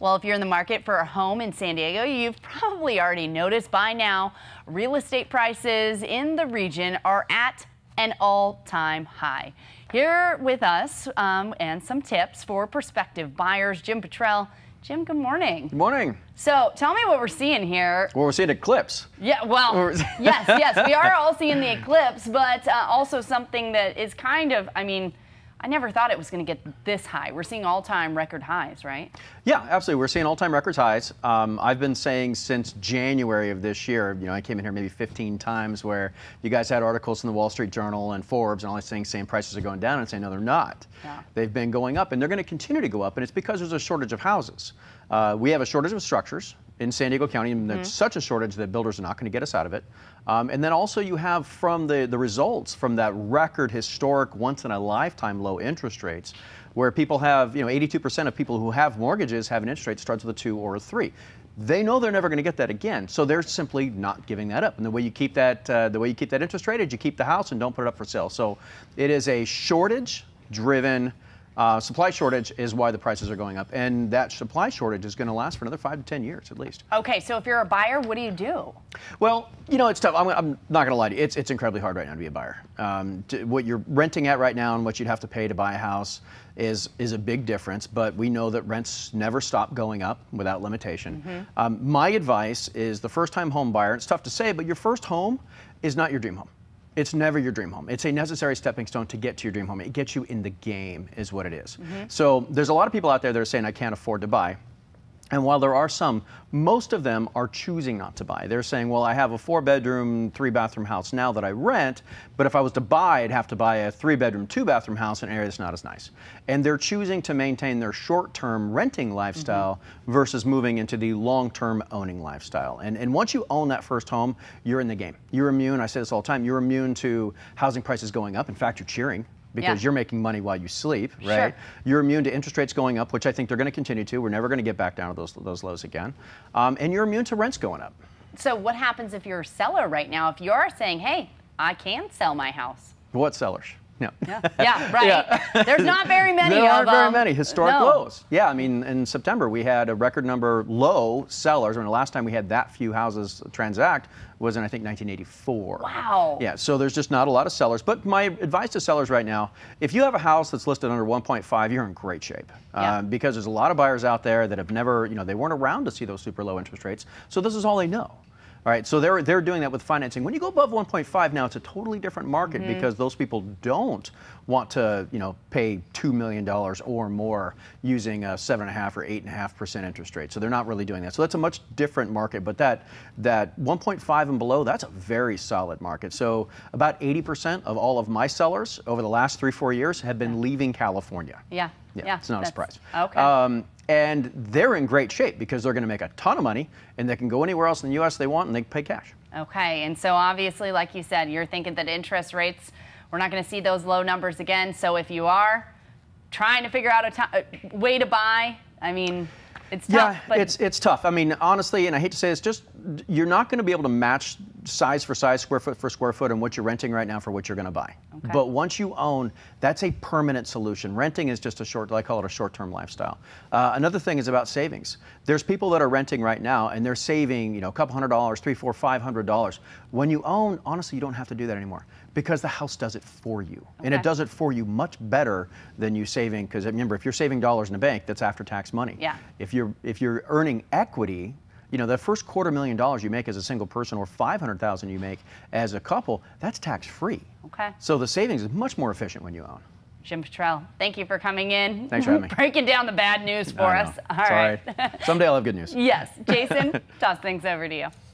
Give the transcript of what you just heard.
Well, if you're in the market for a home in San Diego, you've probably already noticed by now real estate prices in the region are at an all-time high. Here with us um, and some tips for prospective buyers, Jim Bottrell. Jim, good morning. Good morning. So tell me what we're seeing here. Well, we're seeing eclipse. Yeah, well, yes, yes, we are all seeing the eclipse, but uh, also something that is kind of, I mean, I never thought it was going to get this high. We're seeing all-time record highs, right? Yeah, absolutely. We're seeing all-time record highs. Um, I've been saying since January of this year, you know, I came in here maybe 15 times where you guys had articles in the Wall Street Journal and Forbes and all these things saying same prices are going down and saying, no, they're not. Yeah. They've been going up and they're going to continue to go up and it's because there's a shortage of houses. Uh, we have a shortage of structures in San Diego County, and there's mm -hmm. such a shortage that builders are not going to get us out of it. Um, and then also you have from the, the results from that record historic once in a lifetime low interest rates, where people have, you know, 82% of people who have mortgages have an interest rate that starts with a two or a three. They know they're never going to get that again, so they're simply not giving that up. And the way you keep that, uh, the way you keep that interest rate is you keep the house and don't put it up for sale. So it is a shortage-driven uh, supply shortage is why the prices are going up, and that supply shortage is going to last for another five to ten years at least. Okay, so if you're a buyer, what do you do? Well, you know it's tough. I'm, I'm not going to lie to you. It's it's incredibly hard right now to be a buyer. Um, to, what you're renting at right now and what you'd have to pay to buy a house is is a big difference. But we know that rents never stop going up without limitation. Mm -hmm. um, my advice is the first-time home buyer. It's tough to say, but your first home is not your dream home it's never your dream home. It's a necessary stepping stone to get to your dream home. It gets you in the game, is what it is. Mm -hmm. So there's a lot of people out there that are saying, I can't afford to buy. And while there are some, most of them are choosing not to buy. They're saying, well, I have a four bedroom, three bathroom house now that I rent, but if I was to buy, I'd have to buy a three bedroom, two bathroom house in an area that's not as nice. And they're choosing to maintain their short term renting lifestyle mm-hmm. versus moving into the long term owning lifestyle. And, and once you own that first home, you're in the game. You're immune, I say this all the time, you're immune to housing prices going up. In fact, you're cheering because yeah. you're making money while you sleep, right? Sure. You're immune to interest rates going up, which I think they're going to continue to. We're never going to get back down to those, those lows again. Um, and you're immune to rents going up. So what happens if you're a seller right now? If you're saying, hey, I can sell my house. What sellers? Yeah. yeah. yeah, right. Yeah. There's not very many there aren't very many historic no. lows. Yeah, I mean, in September we had a record number low sellers. I mean, the last time we had that few houses transact was in I think 1984. Wow. Yeah, so there's just not a lot of sellers. But my advice to sellers right now, if you have a house that's listed under 1.5, you're in great shape yeah. uh, because there's a lot of buyers out there that have never, you know, they weren't around to see those super low interest rates. So this is all they know. All right, so they're, they're doing that with financing. When you go above 1.5 now, it's a totally different market mm -hmm. because those people don't want to, you know, pay $2 million or more using a 7.5 or 8.5% interest rate. So they're not really doing that. So that's a much different market, but that, that 1.5 and below, that's a very solid market. So about 80% of all of my sellers over the last three, four years have been leaving California. Yeah. Yeah, yeah it's not a surprise. Okay. Um, and they're in great shape because they're going to make a ton of money and they can go anywhere else in the U.S. they want and they pay cash. Okay, and so obviously, like you said, you're thinking that interest rates, we're not going to see those low numbers again. So if you are trying to figure out a way to buy, I mean, it's tough. Yeah, it's it's tough. I mean, honestly, and I hate to say it's just you're not going to be able to match size for size, square foot for square foot, and what you're renting right now for what you're going to buy. Okay. But once you own, that's a permanent solution. Renting is just a short, I call it a short-term lifestyle. Uh, another thing is about savings. There's people that are renting right now, and they're saving, you know, a couple hundred dollars, three, four, five hundred dollars. When you own, honestly, you don't have to do that anymore because the house does it for you, okay. and it does it for you much better than you saving. Because remember, if you're saving dollars in a bank, that's after-tax money. Yeah. If you're if you're earning equity you know, the first quarter million dollars you make as a single person or 500,000 you make as a couple, that's tax free. Okay. So the savings is much more efficient when you own. Jim Bottrell, thank you for coming in. Thanks for having me. Breaking down the bad news for us. All right. Someday I'll have good news. yes. Jason, toss things over to you.